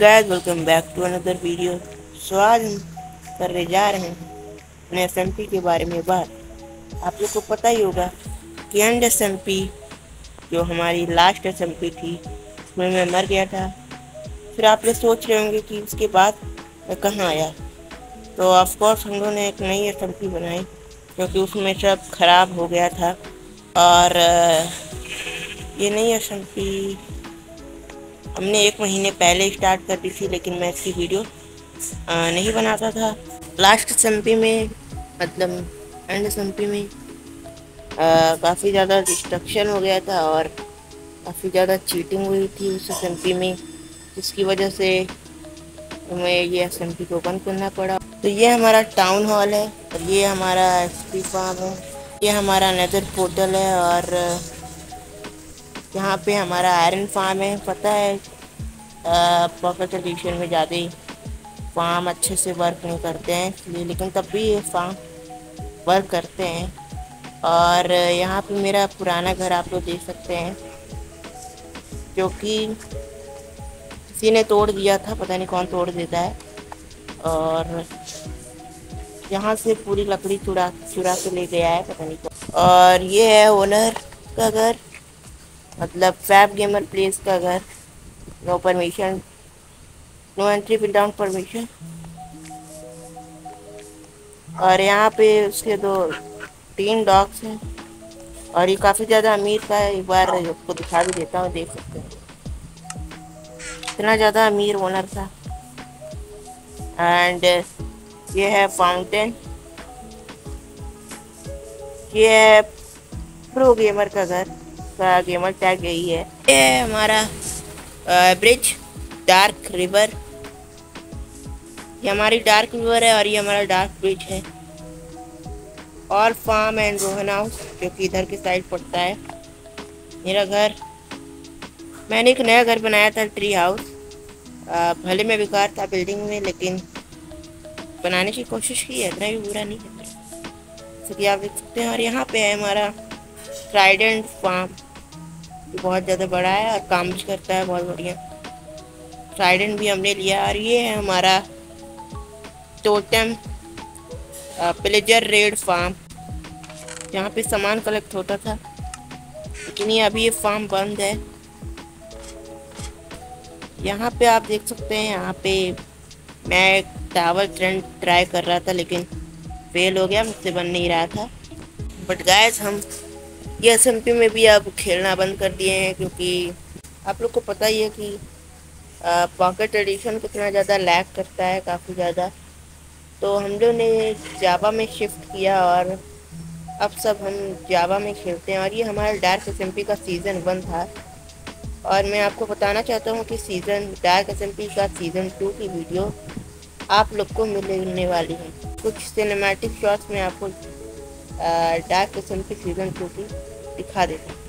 Guys welcome back to another video so आज हम करने जा रहे हैं अपने एस के बारे में बात। आप लोग को पता ही होगा कि एंड एस एम पी जो हमारी लास्ट एस एम पी थी, उसमें मैं मर गया था। फिर आप लोग सोच रहे होंगे कि उसके बाद मैं कहाँ आया। तो ऑफकोर्स हम लोगों ने एक नई एस एम पी बनाई, क्योंकि उसमें सब ख़राब हो गया था। और, ये नई एस हमने एक महीने पहले स्टार्ट कर दी थी, लेकिन मैं इसकी वीडियो नहीं बनाता था। लास्ट एस में मतलब एंड एस में काफ़ी ज़्यादा डिस्ट्रक्शन हो गया था और काफ़ी ज़्यादा चीटिंग हुई थी उस एस में, जिसकी वजह से हमें ये एस को बंद करना पड़ा। तो ये हमारा टाउन हॉल है और ये हमारा एस फार्म है। ये हमारा नज़र पोर्टल है और यहाँ पे हमारा आयरन फार्म है, पता है? पॉकेट एडिशन में ज़्यादा ही फार्म अच्छे से वर्क नहीं करते हैं लेकिन तब भी ये फार्म वर्क करते हैं। और यहाँ पे मेरा पुराना घर आप लोग देख सकते हैं, जो कि किसी ने तोड़ दिया था, पता नहीं कौन तोड़ देता है। और यहाँ से पूरी लकड़ी चुरा चुरा के ले गया है, पता नहीं कौन। और ये है ओनर का घर। मतलब फैब गेमर प्लेस का घर no permission no entry without permission और यहाँ पे उसके दो, तीन डॉग्स हैं। और ये काफ़ी ज़्यादा अमीर का है एक बार आपको दिखा भी देता हूँ, देख सकते हैं। इतना ज़्यादा अमीर ओनर था। एंड ये है फाउंटेन ये है प्रो गेमर का घर। का गेमर टैग यही है। ये हमारा ब्रिज डार्क रिवर ये हमारी डार्क रिवर है और ये हमारा डार्क ब्रिज है। और फार्म एंड रोहन हाउस जो कि इधर की साइड पड़ता है। मेरा घर, मैंने एक नया घर बनाया था ट्री हाउस भले में बेकार था बिल्डिंग में, लेकिन बनाने की कोशिश की है, इतना भी बुरा नहीं है। जैसे कि आप देख सकते हैं, और यहाँ पे है हमारा ट्राइडेंट फार्म बहुत ज़्यादा बड़ा है और काम भी करता है, बहुत बढ़िया। ट्राइडेंट भी हमने लिया और ये है हमारा टोटम प्लेजर रेड फार्म जहाँ पे सामान कलेक्ट होता था। लेकिन ये अभी ये फार्म बंद है। यहाँ पे आप देख सकते हैं, यहाँ पे मैं टावर ट्रेंड ट्राई कर रहा था, लेकिन फेल हो गया, मुझसे बन नहीं रहा था। बट गायस हम ये एस में भी अब खेलना बंद कर दिए हैं, क्योंकि आप लोग को पता ही है कि पॉकेट एडिशन कितना ज़्यादा लैक करता है, काफ़ी ज़्यादा। तो हम लोग ने जावा में शिफ्ट किया और अब सब हम जावा में खेलते हैं और ये हमारा डार्क एस का सीज़न वन था। और मैं आपको बताना चाहता हूँ कि सीज़न डार्क एस का सीज़न टू की वीडियो आप लोग को मिलने वाली है। कुछ सिनेमैटिक शॉट्स में आपको डार्क किस्म की सीज़न टू की दिखा देता हूँ।